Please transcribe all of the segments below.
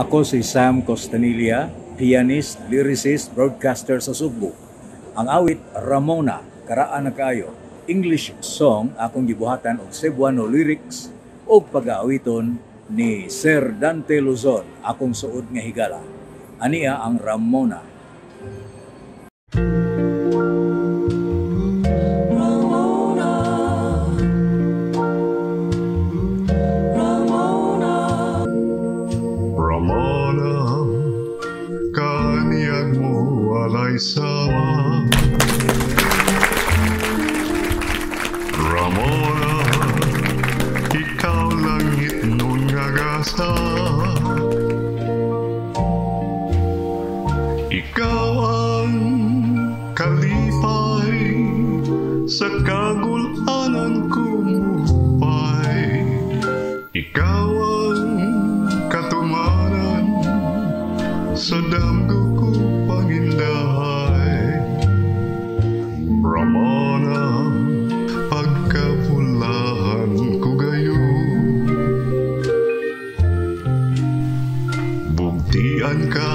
Ako si Sam Costanilla, pianist, lyricist, broadcaster sa Sugbo. Ang awit Ramona, karaan na kayo. English song akong gibuhatan og Cebuano lyrics og pag-aawiton ni Sir Dante Luzon, akong suod nga higala. Aniya ang. Ramona, sama. Ramona, ikaw langit nun ngagasa. Ikaw ang kalipay sa kagulanan kumupay. Ikaw ang katumaran sa damgo ko Bugtian ka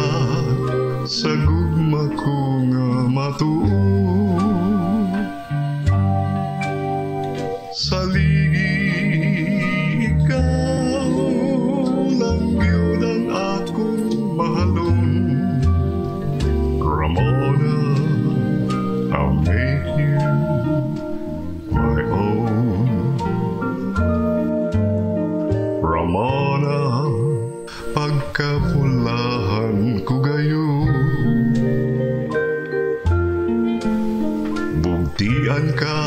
sa gugma ko nga matuo. Ikaw yun ang akong mahalong. Ramona, I'll my own. Ramona, pagkapulahan ko gayo. Bugtian ka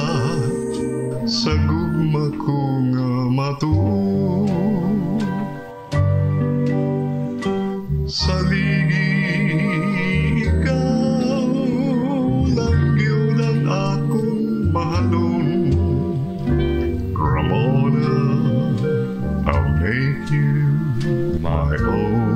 sa gugma ko nga matuo Saligi ikaw lang yun ang akong mahalong my own.